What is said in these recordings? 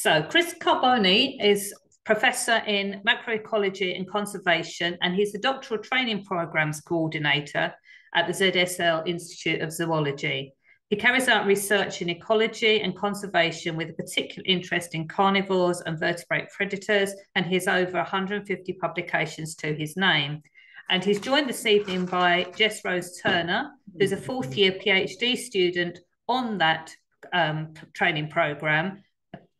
So Chris Carbone is professor in macroecology and conservation, and he's the doctoral training programs coordinator at the ZSL Institute of Zoology. He carries out research in ecology and conservation with a particular interest in carnivores and vertebrate predators, and he has over 150 publications to his name. And he's joined this evening by Jess Rose Turner, who's a fourth year PhD student on that um, training program.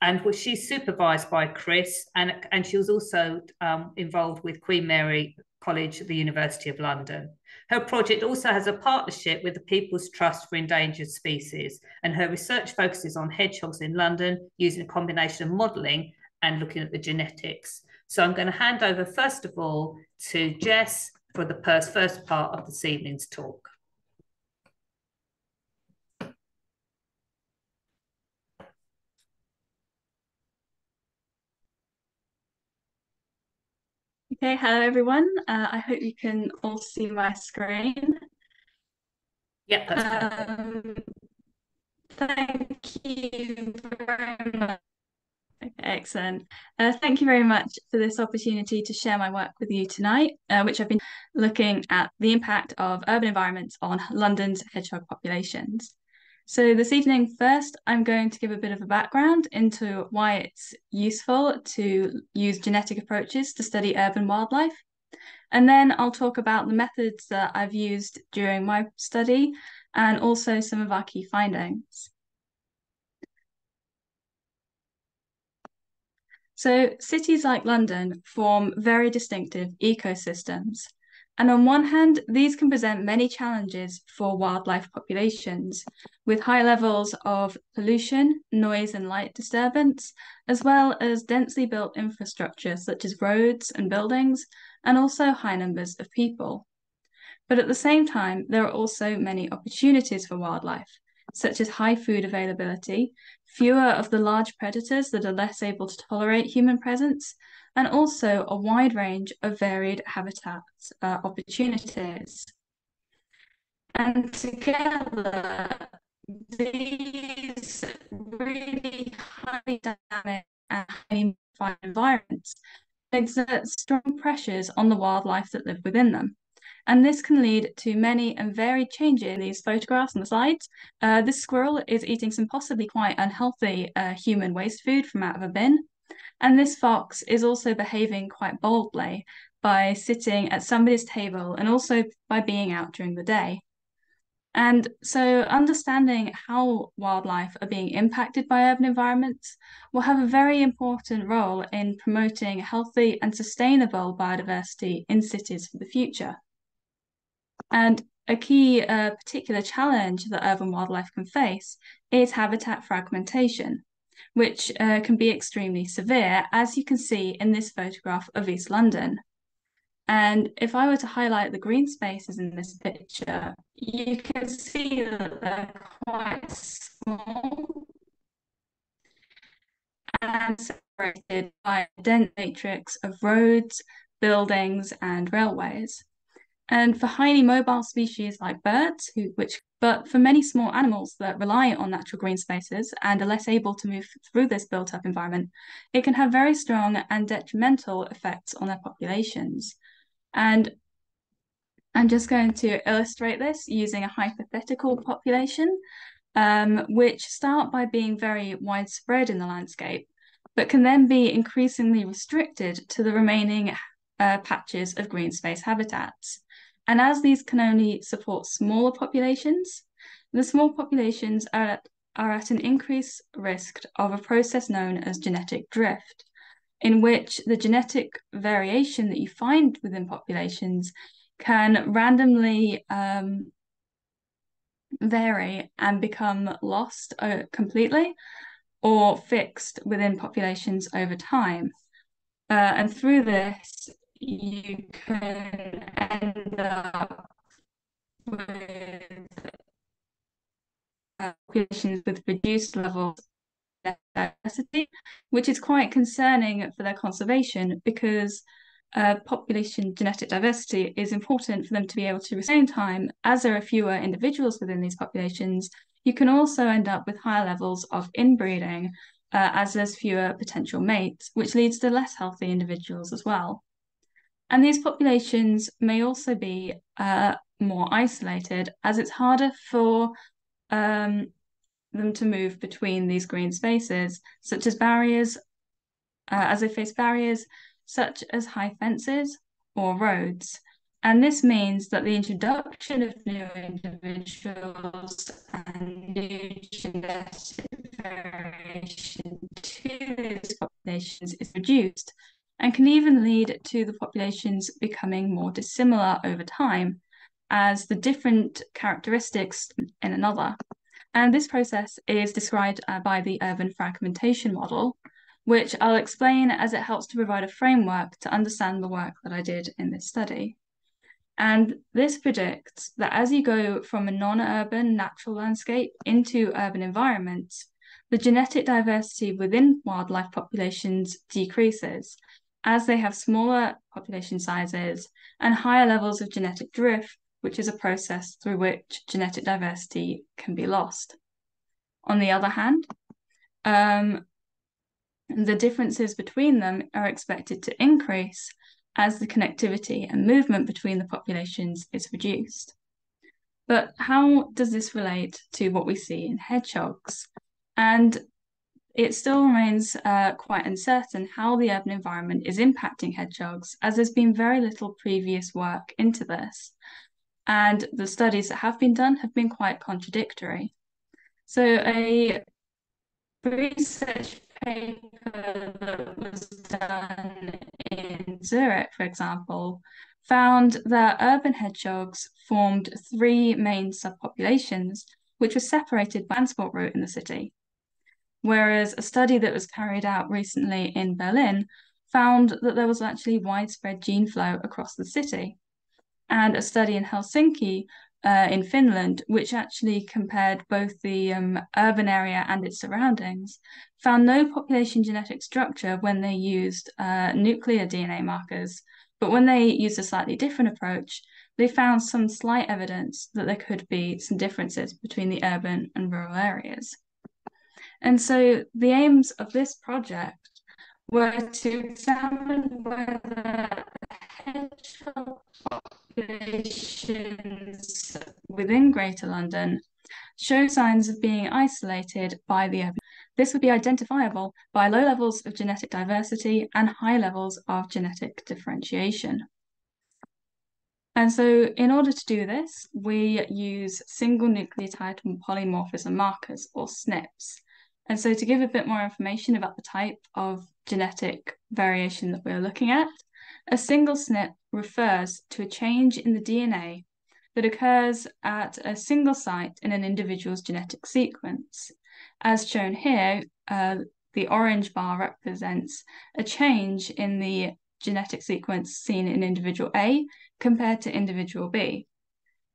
And she's supervised by Chris, and, and she was also um, involved with Queen Mary College at the University of London. Her project also has a partnership with the People's Trust for Endangered Species, and her research focuses on hedgehogs in London using a combination of modelling and looking at the genetics. So I'm going to hand over, first of all, to Jess for the first part of this evening's talk. Okay, hello everyone. Uh, I hope you can all see my screen. Yeah, that's um, Thank you very much. Okay, excellent. Uh, thank you very much for this opportunity to share my work with you tonight, uh, which I've been looking at the impact of urban environments on London's hedgehog populations. So this evening, first, I'm going to give a bit of a background into why it's useful to use genetic approaches to study urban wildlife. And then I'll talk about the methods that I've used during my study and also some of our key findings. So cities like London form very distinctive ecosystems. And on one hand, these can present many challenges for wildlife populations, with high levels of pollution, noise, and light disturbance, as well as densely built infrastructure such as roads and buildings, and also high numbers of people. But at the same time, there are also many opportunities for wildlife, such as high food availability, fewer of the large predators that are less able to tolerate human presence, and also a wide range of varied habitat uh, opportunities. And together, these really highly dynamic and highly modified environments exert strong pressures on the wildlife that live within them. And this can lead to many and varied changes in these photographs on the slides. Uh, this squirrel is eating some possibly quite unhealthy uh, human waste food from out of a bin. And this fox is also behaving quite boldly by sitting at somebody's table and also by being out during the day. And so, understanding how wildlife are being impacted by urban environments will have a very important role in promoting healthy and sustainable biodiversity in cities for the future. And a key uh, particular challenge that urban wildlife can face is habitat fragmentation which uh, can be extremely severe, as you can see in this photograph of East London. And if I were to highlight the green spaces in this picture, you can see that they're quite small and separated by a dense matrix of roads, buildings, and railways. And for highly mobile species like birds, who, which but for many small animals that rely on natural green spaces and are less able to move through this built up environment, it can have very strong and detrimental effects on their populations. And I'm just going to illustrate this using a hypothetical population, um, which start by being very widespread in the landscape, but can then be increasingly restricted to the remaining uh, patches of green space habitats. And as these can only support smaller populations, the small populations are at, are at an increased risk of a process known as genetic drift, in which the genetic variation that you find within populations can randomly um, vary and become lost uh, completely or fixed within populations over time. Uh, and through this, you can end up with uh, populations with reduced levels of diversity, which is quite concerning for their conservation because uh, population genetic diversity is important for them to be able to, same time, as there are fewer individuals within these populations, you can also end up with higher levels of inbreeding uh, as there's fewer potential mates, which leads to less healthy individuals as well. And these populations may also be uh, more isolated as it's harder for um, them to move between these green spaces, such as barriers, uh, as they face barriers such as high fences or roads. And this means that the introduction of new individuals and new genetic variation to these populations is reduced and can even lead to the populations becoming more dissimilar over time as the different characteristics in another. And this process is described uh, by the urban fragmentation model, which I'll explain as it helps to provide a framework to understand the work that I did in this study. And this predicts that as you go from a non urban natural landscape into urban environments, the genetic diversity within wildlife populations decreases as they have smaller population sizes and higher levels of genetic drift, which is a process through which genetic diversity can be lost. On the other hand, um, the differences between them are expected to increase as the connectivity and movement between the populations is reduced. But how does this relate to what we see in hedgehogs? And it still remains uh, quite uncertain how the urban environment is impacting hedgehogs, as there's been very little previous work into this. And the studies that have been done have been quite contradictory. So, a research paper that was done in Zurich, for example, found that urban hedgehogs formed three main subpopulations, which were separated by transport route in the city. Whereas a study that was carried out recently in Berlin found that there was actually widespread gene flow across the city. And a study in Helsinki uh, in Finland, which actually compared both the um, urban area and its surroundings, found no population genetic structure when they used uh, nuclear DNA markers. But when they used a slightly different approach, they found some slight evidence that there could be some differences between the urban and rural areas. And so the aims of this project were to examine whether hedgehog populations within Greater London show signs of being isolated by the urban. This would be identifiable by low levels of genetic diversity and high levels of genetic differentiation. And so in order to do this, we use single nucleotide polymorphism markers or SNPs. And so to give a bit more information about the type of genetic variation that we're looking at, a single SNP refers to a change in the DNA that occurs at a single site in an individual's genetic sequence. As shown here, uh, the orange bar represents a change in the genetic sequence seen in individual A compared to individual B.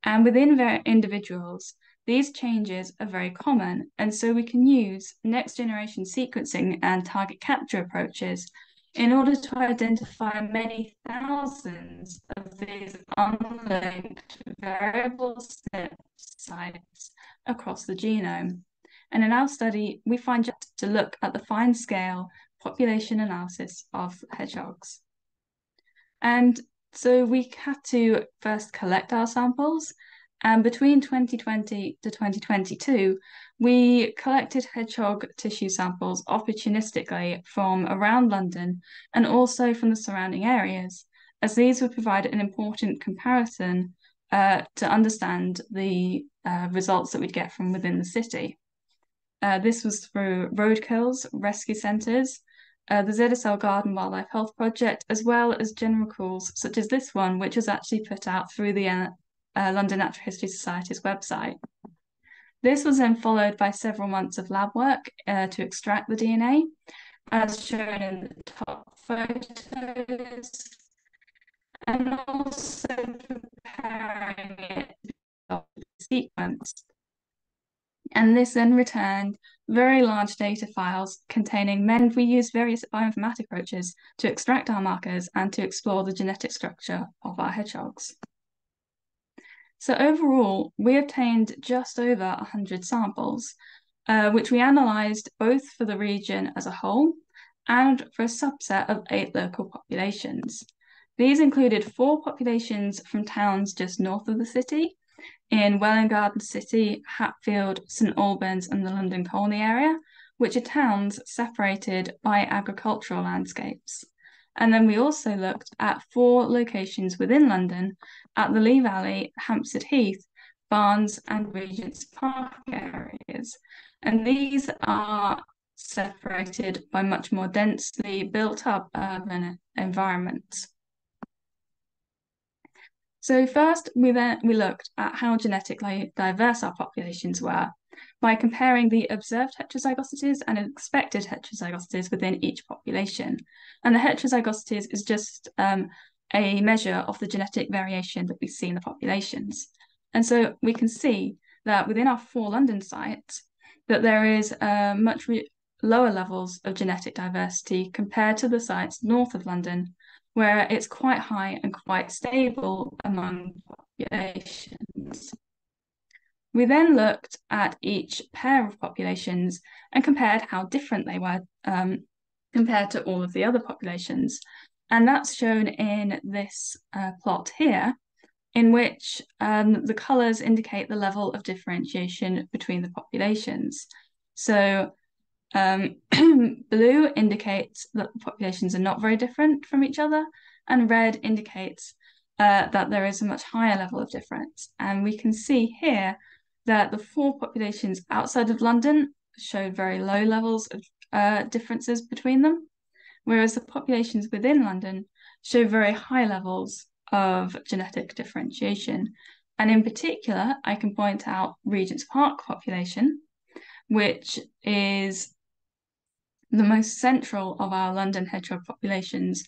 And within individuals, these changes are very common, and so we can use next generation sequencing and target capture approaches in order to identify many thousands of these unlinked variable SNP sites across the genome. And in our study, we find just to look at the fine scale population analysis of hedgehogs. And so we had to first collect our samples and between 2020 to 2022, we collected hedgehog tissue samples opportunistically from around London and also from the surrounding areas, as these would provide an important comparison uh, to understand the uh, results that we'd get from within the city. Uh, this was through roadkills, rescue centres, uh, the ZSL Garden Wildlife Health Project, as well as general calls such as this one, which was actually put out through the uh, London Natural History Society's website. This was then followed by several months of lab work uh, to extract the DNA, as shown in the top photos, and also preparing it sequence. And this then returned very large data files containing men. We used various bioinformatic approaches to extract our markers and to explore the genetic structure of our hedgehogs. So overall, we obtained just over 100 samples, uh, which we analysed both for the region as a whole and for a subset of eight local populations. These included four populations from towns just north of the city in Welwyn Garden City, Hatfield, St Albans, and the London Colney area, which are towns separated by agricultural landscapes. And then we also looked at four locations within London at the Lee Valley, Hampstead Heath, Barnes, and Regent's Park areas. And these are separated by much more densely built up urban environments. So first, we then we looked at how genetically diverse our populations were by comparing the observed heterozygosities and expected heterozygosities within each population. And the heterozygosities is just um, a measure of the genetic variation that we see in the populations. And so we can see that within our four London sites, that there is uh, much lower levels of genetic diversity compared to the sites north of London, where it's quite high and quite stable among populations. We then looked at each pair of populations and compared how different they were um, compared to all of the other populations. And that's shown in this uh, plot here, in which um, the colours indicate the level of differentiation between the populations. So um, blue indicates that the populations are not very different from each other, and red indicates uh, that there is a much higher level of difference. And we can see here that the four populations outside of London showed very low levels of uh, differences between them, whereas the populations within London show very high levels of genetic differentiation. And in particular, I can point out Regent's Park population, which is the most central of our London hedgehog populations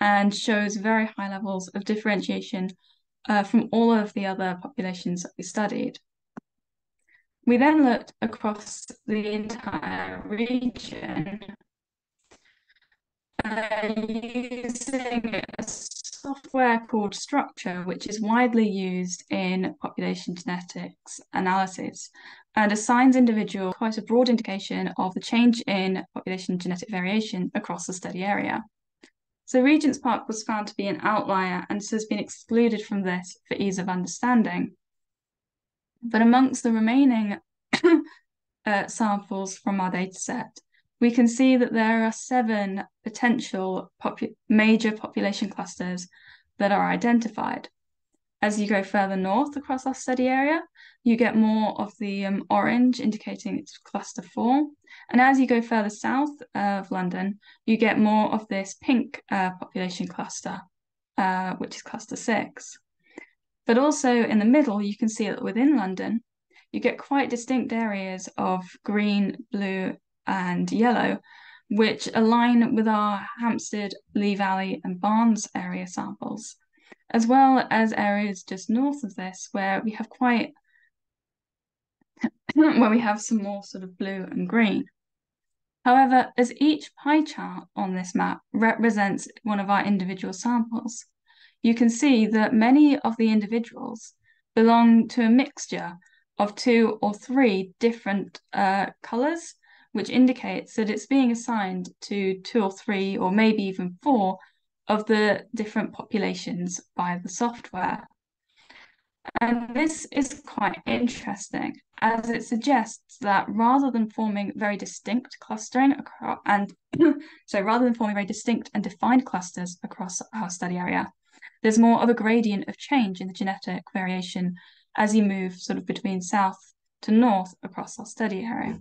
and shows very high levels of differentiation uh, from all of the other populations that we studied. We then looked across the entire region uh, using a software called Structure, which is widely used in population genetics analysis and assigns individuals quite a broad indication of the change in population genetic variation across the study area. So Regent's Park was found to be an outlier and so has been excluded from this for ease of understanding. But amongst the remaining uh, samples from our dataset, we can see that there are seven potential popu major population clusters that are identified. As you go further north across our study area, you get more of the um, orange indicating it's cluster four. And as you go further south of London, you get more of this pink uh, population cluster, uh, which is cluster six. But also in the middle, you can see that within London, you get quite distinct areas of green, blue, and yellow, which align with our Hampstead, Lee Valley, and Barnes area samples, as well as areas just north of this where we have quite where we have some more sort of blue and green. However, as each pie chart on this map represents one of our individual samples, you can see that many of the individuals belong to a mixture of two or three different uh, colours which indicates that it's being assigned to two or three or maybe even four of the different populations by the software. And this is quite interesting as it suggests that rather than forming very distinct clustering across, and so rather than forming very distinct and defined clusters across our study area, there's more of a gradient of change in the genetic variation as you move sort of between south to north across our study area.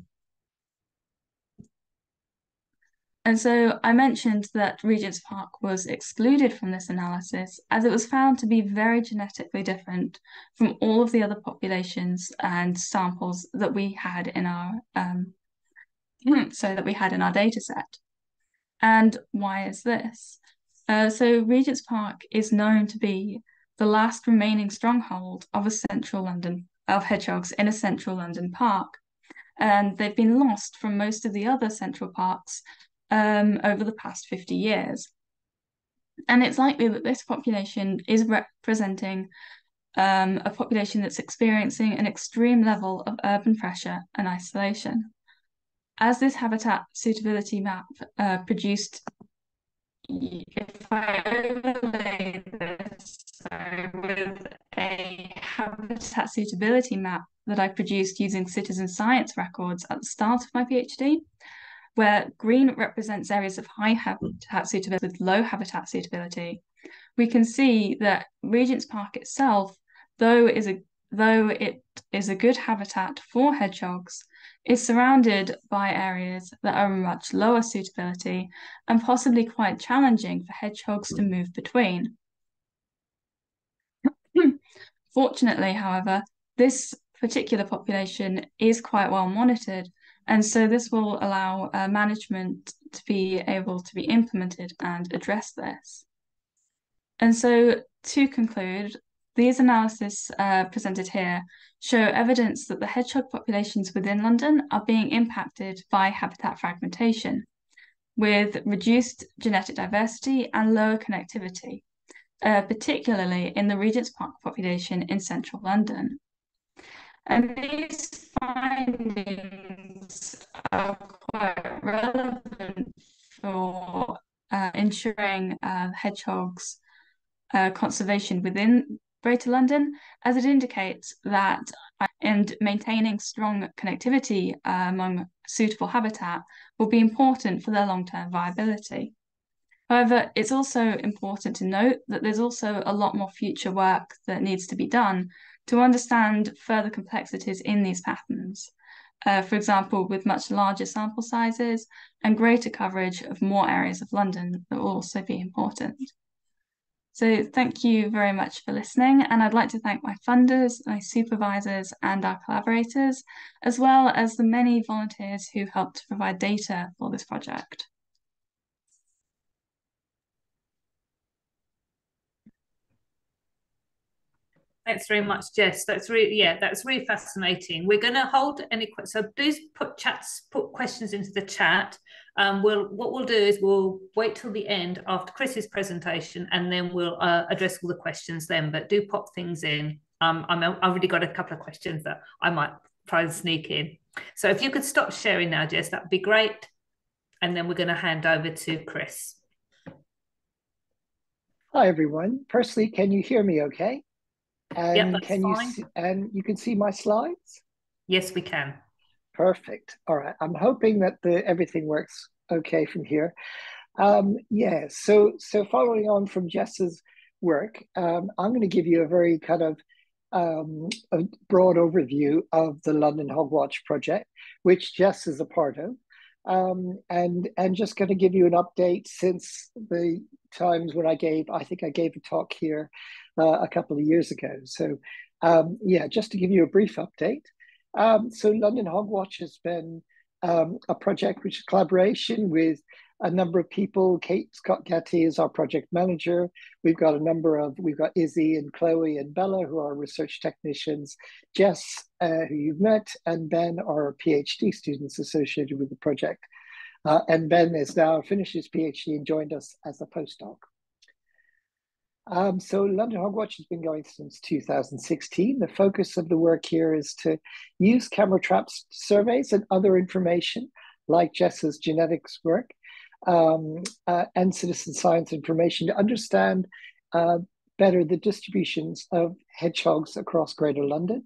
And so I mentioned that Regent's Park was excluded from this analysis as it was found to be very genetically different from all of the other populations and samples that we had in our um, so that we had in our data set. And why is this? Uh, so Regent's Park is known to be the last remaining stronghold of a central London of hedgehogs in a central London park. And they've been lost from most of the other central parks um, over the past 50 years. And it's likely that this population is representing um, a population that's experiencing an extreme level of urban pressure and isolation. as this habitat suitability map uh, produced, if I overlay this so with a habitat suitability map that I produced using citizen science records at the start of my PhD, where green represents areas of high habitat suitability with low habitat suitability, we can see that Regent's Park itself, though is a though it is a good habitat for hedgehogs, is surrounded by areas that are much lower suitability and possibly quite challenging for hedgehogs to move between. Fortunately, however, this particular population is quite well monitored, and so this will allow uh, management to be able to be implemented and address this. And so, to conclude, these analyses uh, presented here show evidence that the hedgehog populations within London are being impacted by habitat fragmentation, with reduced genetic diversity and lower connectivity, uh, particularly in the Regent's Park population in central London. And these findings are quite relevant for uh, ensuring uh, hedgehogs' uh, conservation within Greater London, as it indicates that and maintaining strong connectivity uh, among suitable habitat will be important for their long-term viability. However, it's also important to note that there's also a lot more future work that needs to be done to understand further complexities in these patterns. Uh, for example, with much larger sample sizes and greater coverage of more areas of London that will also be important. So thank you very much for listening. And I'd like to thank my funders, my supervisors, and our collaborators, as well as the many volunteers who helped to provide data for this project. Thanks very much, Jess. That's really yeah, that's really fascinating. We're going to hold any so please put chats, put questions into the chat, um, we'll what we'll do is we'll wait till the end after Chris's presentation, and then we'll uh, address all the questions then. But do pop things in. Um, I'm I've already got a couple of questions that I might try and sneak in. So if you could stop sharing now, Jess, that'd be great. And then we're going to hand over to Chris. Hi everyone. Firstly, can you hear me okay? And yep, can fine. you see, and you can see my slides? Yes, we can. Perfect. All right. I'm hoping that the everything works okay from here. Um, yeah. So so following on from Jess's work, um, I'm going to give you a very kind of um, a broad overview of the London Hogwatch project, which Jess is a part of. Um, and and just going to give you an update since the times when I gave, I think I gave a talk here uh, a couple of years ago. So um, yeah, just to give you a brief update. Um, so London Hogwatch has been um, a project which is collaboration with a number of people. Kate Scott Gatty is our project manager. We've got a number of, we've got Izzy and Chloe and Bella, who are research technicians, Jess, uh, who you've met, and Ben are PhD students associated with the project. Uh, and Ben is now finished his PhD and joined us as a postdoc. Um, so London Hogwatch has been going since 2016. The focus of the work here is to use camera traps surveys and other information like Jess's genetics work um, uh, and citizen science information to understand uh, better the distributions of hedgehogs across Greater London.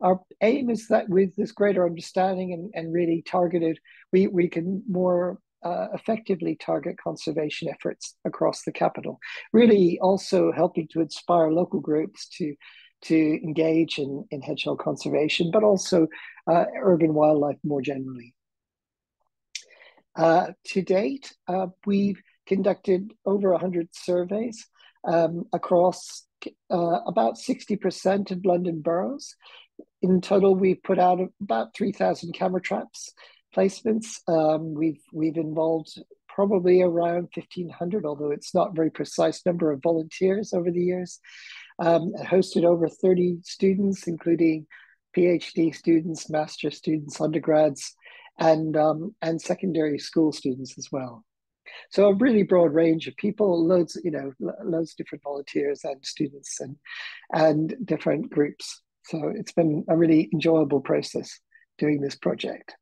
Our aim is that with this greater understanding and, and really targeted, we, we can more uh, effectively target conservation efforts across the capital. Really, also helping to inspire local groups to to engage in, in hedgehog conservation, but also uh, urban wildlife more generally. Uh, to date, uh, we've conducted over 100 surveys um, across uh, about 60% of London boroughs. In total, we've put out about 3,000 camera traps placements. Um, we've we've involved probably around 1,500, although it's not a very precise number of volunteers over the years. Um, hosted over 30 students, including PhD students, master students, undergrads, and um, and secondary school students as well. So a really broad range of people, loads, you know, loads of different volunteers and students and and different groups. So it's been a really enjoyable process doing this project.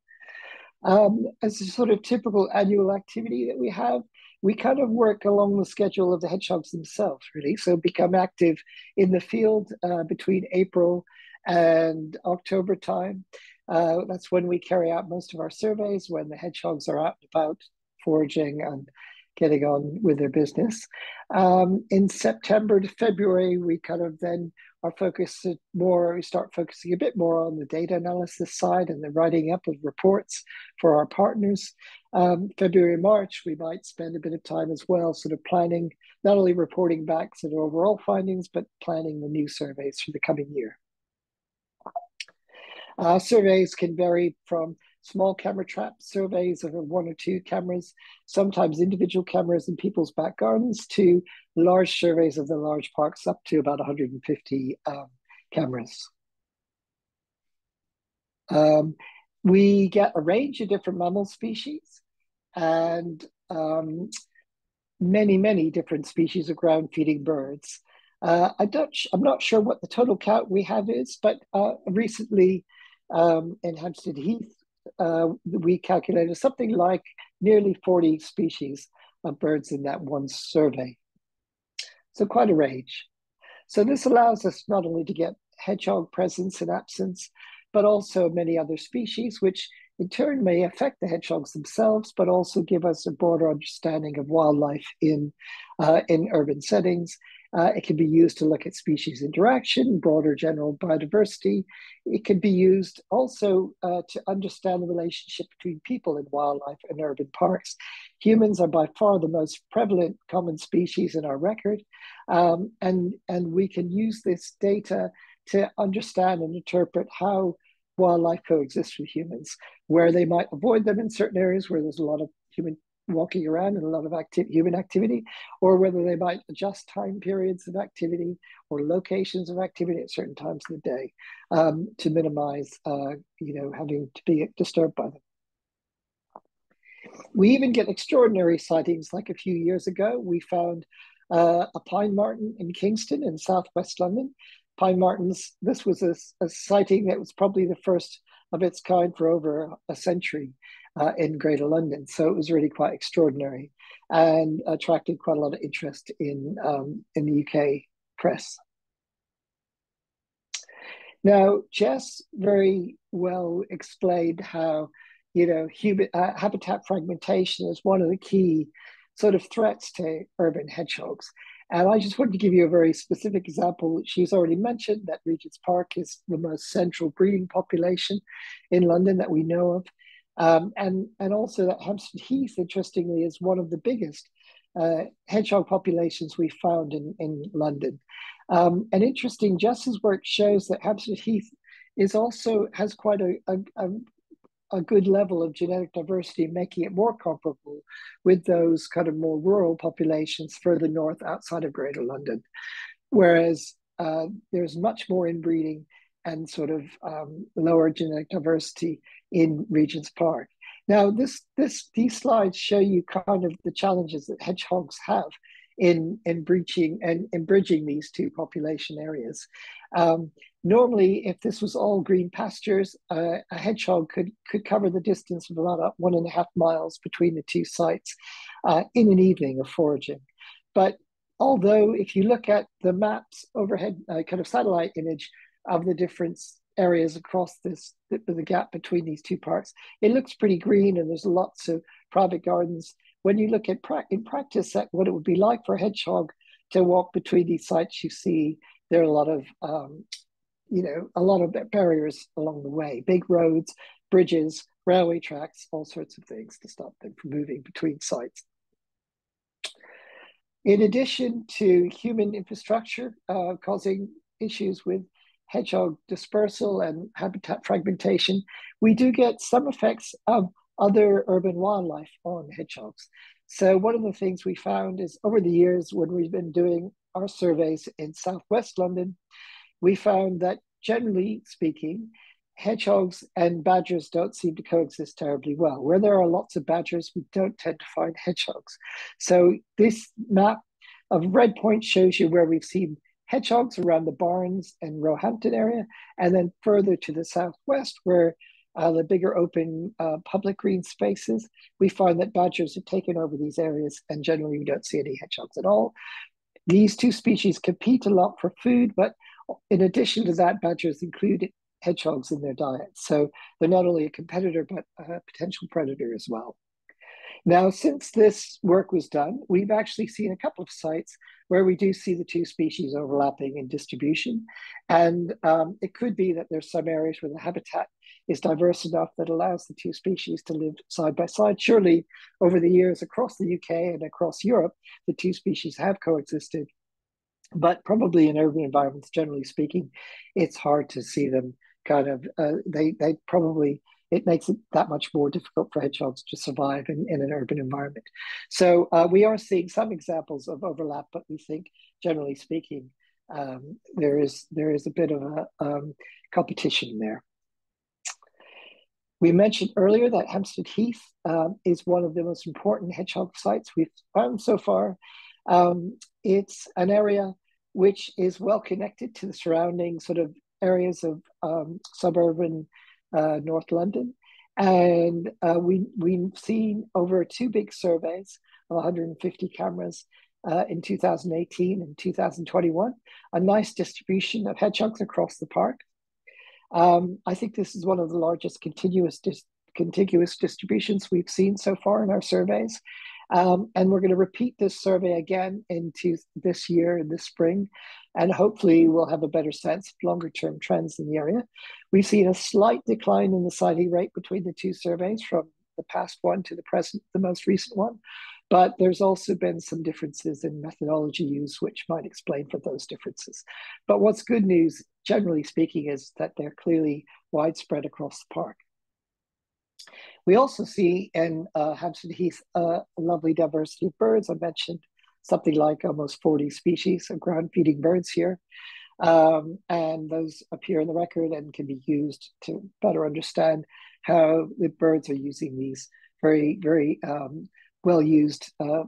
Um, as a sort of typical annual activity that we have, we kind of work along the schedule of the hedgehogs themselves, really. So become active in the field uh, between April and October time. Uh, that's when we carry out most of our surveys, when the hedgehogs are out and about foraging and getting on with their business. Um, in September to February, we kind of then are focused more, we start focusing a bit more on the data analysis side and the writing up of reports for our partners. Um, February, March, we might spend a bit of time as well, sort of planning, not only reporting back sort of overall findings, but planning the new surveys for the coming year. Uh, surveys can vary from small camera trap surveys of one or two cameras, sometimes individual cameras in people's back gardens, to large surveys of the large parks up to about 150 um, cameras. Um, we get a range of different mammal species and um, many, many different species of ground feeding birds. Uh, I don't, I'm not sure what the total count we have is, but uh, recently um, in Hampstead Heath, uh, we calculated something like nearly 40 species of birds in that one survey. So quite a range. So this allows us not only to get hedgehog presence and absence, but also many other species, which in turn may affect the hedgehogs themselves, but also give us a broader understanding of wildlife in, uh, in urban settings uh, it can be used to look at species interaction, broader general biodiversity. It can be used also uh, to understand the relationship between people and wildlife in urban parks. Humans are by far the most prevalent common species in our record, um, and, and we can use this data to understand and interpret how wildlife coexists with humans, where they might avoid them in certain areas where there's a lot of human walking around and a lot of acti- human activity, or whether they might adjust time periods of activity or locations of activity at certain times of the day um, to minimize, uh, you know, having to be disturbed by them. We even get extraordinary sightings. Like a few years ago, we found uh, a pine marten in Kingston in southwest London. Pine martens. This was a, a sighting that was probably the first of its kind for over a century uh, in Greater London. So it was really quite extraordinary and attracted quite a lot of interest in, um, in the UK press. Now, Jess very well explained how, you know, human, uh, habitat fragmentation is one of the key sort of threats to urban hedgehogs. And I just wanted to give you a very specific example. She's already mentioned that Regent's Park is the most central breeding population in London that we know of. Um, and, and also that Hampstead Heath, interestingly, is one of the biggest uh, hedgehog populations we found in, in London. Um, and interesting, Jess's work shows that Hampstead Heath is also has quite a, a, a, good level of genetic diversity, making it more comparable with those kind of more rural populations further north outside of Greater London. Whereas uh, there's much more inbreeding and sort of um, lower genetic diversity in Regent's Park. Now, this, this, these slides show you kind of the challenges that hedgehogs have in, in breaching and in bridging these two population areas. Um, normally, if this was all green pastures, uh, a hedgehog could, could cover the distance of about one and a half miles between the two sites uh, in an evening of foraging. But although if you look at the maps overhead, uh, kind of satellite image of the different areas across this the, the, gap between these two parks. It looks pretty green, and there's lots of private gardens. When you look at pra- in practice at what it would be like for a hedgehog to walk between these sites, you see there are a lot of um, you know a lot of barriers along the way, big roads, bridges, railway tracks, all sorts of things to stop them from moving between sites. In addition to human infrastructure uh, causing issues with hedgehog dispersal and habitat fragmentation, we do get some effects of other urban wildlife on hedgehogs. So one of the things we found is over the years when we've been doing our surveys in Southwest London, we found that generally speaking, hedgehogs and badgers don't seem to coexist terribly well. Where there are lots of badgers, we don't tend to find hedgehogs. So this map of red points shows you where we've seen hedgehogs around the Barnes and Roehampton area, and then further to the southwest, where uh, the bigger open uh, public green spaces, we find that badgers have taken over these areas and generally we don't see any hedgehogs at all. These two species compete a lot for food, but in addition to that, badgers include hedgehogs in their diet. So they're not only a competitor, but a potential predator as well. Now, since this work was done, we've actually seen a couple of sites where we do see the two species overlapping in distribution. And um, it could be that there's some areas where the habitat is diverse enough that allows the two species to live side by side. Surely, over the years across the UK and across Europe, the two species have coexisted. But probably in urban environments, generally speaking, it's hard to see them kind of, uh, they, they probably it makes it that much more difficult for hedgehogs to survive in, in an urban environment. So uh, we are seeing some examples of overlap, but we think, generally speaking, um, there is there is a bit of a um, competition there. We mentioned earlier that Hampstead Heath um, is one of the most important hedgehog sites we've found so far. Um, it's an area which is well connected to the surrounding sort of areas of um, suburban uh, North London. And uh, we, we've seen over two big surveys of 150 cameras uh, in 2018 and 2021, a nice distribution of hedgehogs across the park. Um, I think this is one of the largest continuous dis contiguous distributions we've seen so far in our surveys. Um, and we're going to repeat this survey again into this year in the spring, and hopefully we'll have a better sense of longer term trends in the area. We've seen a slight decline in the sighting rate between the two surveys from the past one to the present, the most recent one. But there's also been some differences in methodology use, which might explain for those differences. But what's good news, generally speaking, is that they're clearly widespread across the park. We also see in uh, Hampstead Heath uh, a lovely diversity of birds. I mentioned something like almost 40 species of ground feeding birds here. Um, and those appear in the record and can be used to better understand how the birds are using these very, very um, well used uh,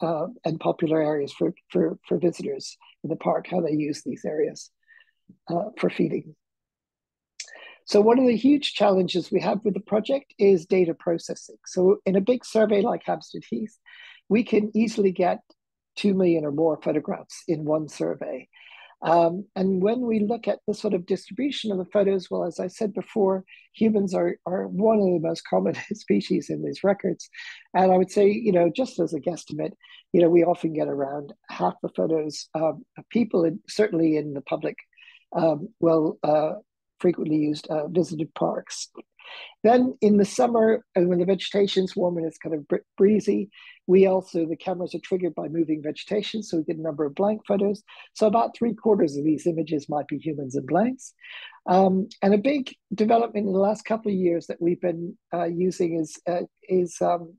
uh, and popular areas for, for, for visitors in the park, how they use these areas uh, for feeding. So one of the huge challenges we have with the project is data processing. So in a big survey like Hampstead Heath, we can easily get 2 million or more photographs in one survey. Um, and when we look at the sort of distribution of the photos, well, as I said before, humans are, are one of the most common species in these records. And I would say, you know, just as a guesstimate, you know, we often get around half the photos um, of people, in, certainly in the public, um, well, uh, frequently used uh, visited parks. Then in the summer, and when the vegetation's warm and it's kind of breezy, we also, the cameras are triggered by moving vegetation, so we get a number of blank photos. So about three quarters of these images might be humans and blanks. Um, and a big development in the last couple of years that we've been uh, using is, uh, is um,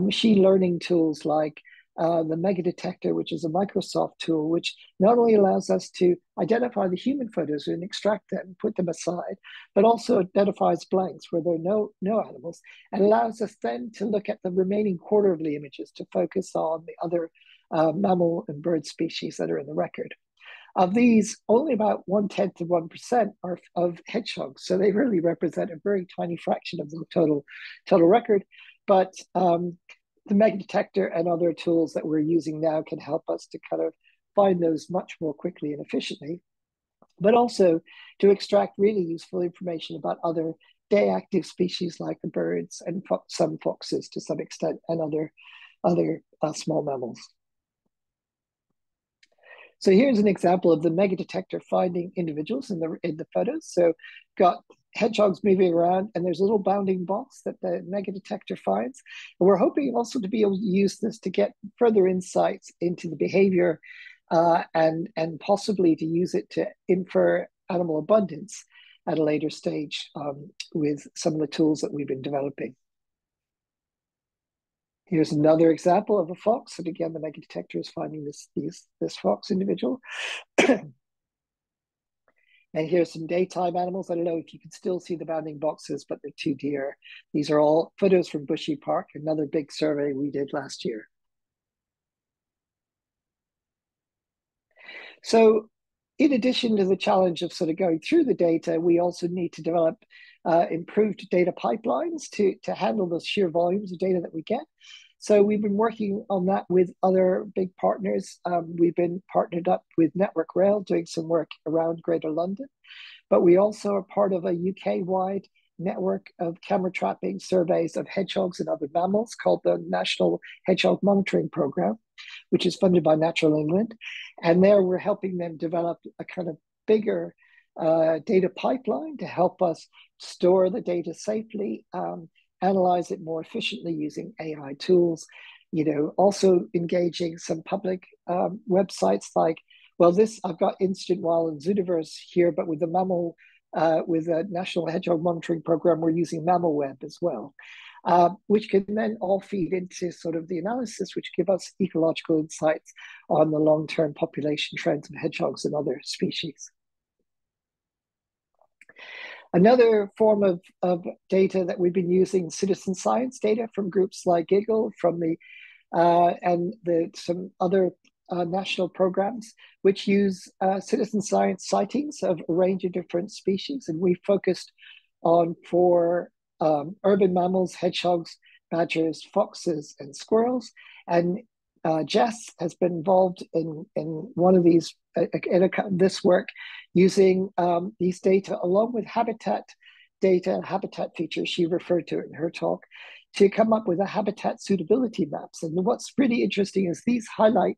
machine learning tools like uh, the MegaDetector, which is a Microsoft tool, which not only allows us to identify the human photos and extract them, put them aside, but also identifies blanks where there are no, no animals, and allows us then to look at the remaining quarter of the images to focus on the other uh, mammal and bird species that are in the record. Of these, only about one tenth of one percent are of hedgehogs, so they really represent a very tiny fraction of the total total record. But um, the MegaDetector and other tools that we're using now can help us to kind of find those much more quickly and efficiently, but also to extract really useful information about other day active species like the birds and fo some foxes to some extent and other, other uh, small mammals. So here's an example of the MegaDetector finding individuals in the in the photos. So got hedgehogs moving around and there's a little bounding box that the MegaDetector finds. And we're hoping also to be able to use this to get further insights into the behavior uh, and, and possibly to use it to infer animal abundance at a later stage um, with some of the tools that we've been developing. Here's another example of a fox. And again, the MegaDetector is finding this, these, this fox individual. And here's some daytime animals. I don't know if you can still see the bounding boxes, but they're two deer. These are all photos from Bushy Park, another big survey we did last year. So in addition to the challenge of sort of going through the data, we also need to develop uh, improved data pipelines to, to handle the sheer volumes of data that we get. So we've been working on that with other big partners. Um, we've been partnered up with Network Rail, doing some work around Greater London, but we also are part of a UK-wide network of camera trapping surveys of hedgehogs and other mammals called the National Hedgehog Monitoring Program, which is funded by Natural England. And there we're helping them develop a kind of bigger uh, data pipeline to help us store the data safely, um, analyze it more efficiently using AI tools. You know, also engaging some public um, websites like, well, this I've got Instant Wild and Zooniverse here, but with the mammal, uh, with the National Hedgehog Monitoring Program, we're using MammalWeb as well, uh, which can then all feed into sort of the analysis, which give us ecological insights on the long-term population trends of hedgehogs and other species. Another form of, of data that we've been using citizen science data from groups like GiGL, from the uh, and the some other uh, national programs which use uh, citizen science sightings of a range of different species, and we focused on for um, urban mammals, hedgehogs, badgers, foxes, and squirrels. And uh, Jess has been involved in, in one of these, in this work, using um, these data along with habitat data and habitat features she referred to it in her talk to come up with a habitat suitability maps. And what's really interesting is these highlight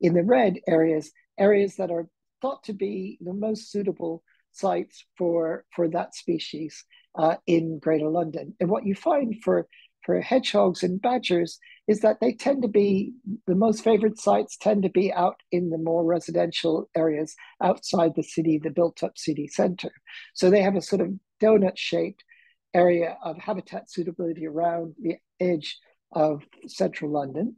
in the red areas, areas that are thought to be the most suitable sites for, for that species uh, in Greater London. And what you find for for hedgehogs and badgers is that they tend to be the most favored sites tend to be out in the more residential areas outside the city, the built up city center. So they have a sort of donut shaped area of habitat suitability around the edge of central London.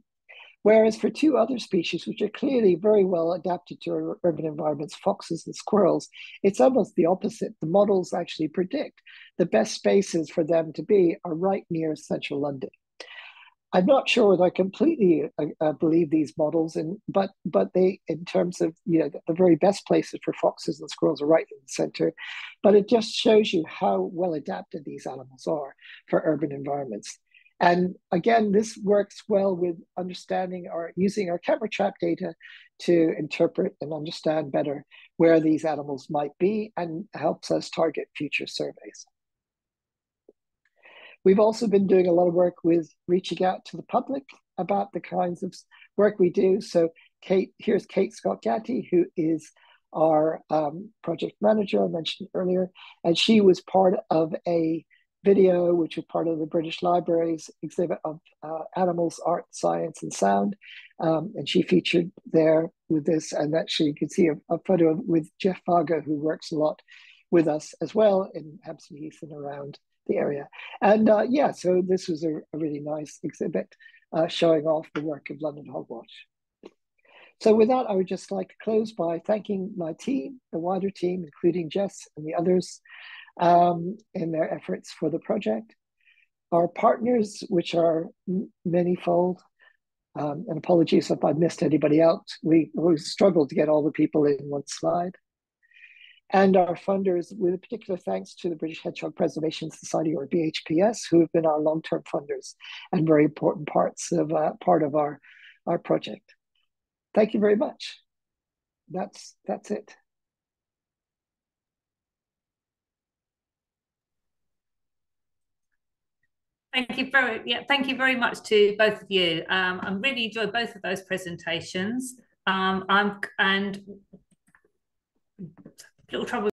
Whereas for two other species, which are clearly very well adapted to urban environments, foxes and squirrels, it's almost the opposite. The models actually predict the best spaces for them to be are right near central London. I'm not sure whether I completely uh, uh, believe these models, and but but they, in terms of you know, the, the very best places for foxes and squirrels are right in the center, but it just shows you how well adapted these animals are for urban environments. And again, this works well with understanding or using our camera trap data to interpret and understand better where these animals might be and helps us target future surveys. We've also been doing a lot of work with reaching out to the public about the kinds of work we do. So Kate, here's Kate Scott Gatty, who is our um, project manager I mentioned earlier, and she was part of a video, which was part of the British Library's exhibit of uh, animals, art, science, and sound. Um, and she featured there with this, and actually you can see a, a photo of, with Jeff Fargo, who works a lot with us as well in Hampstead Heath and around the area. And uh, yeah, so this was a, a really nice exhibit uh, showing off the work of London Hogwatch. So with that, I would just like to close by thanking my team, the wider team, including Jess and the others, um, in their efforts for the project. Our partners, which are manyfold, um, and apologies if I missed anybody out, we, we struggled to get all the people in one slide. And our funders, with a particular thanks to the British Hedgehog Preservation Society, or BHPS, who have been our long-term funders and very important parts of uh, part of our, our project. Thank you very much. That's that's it. Thank you very yeah, thank you very much to both of you. Um, I really enjoyed both of those presentations. Um, I'm and little trouble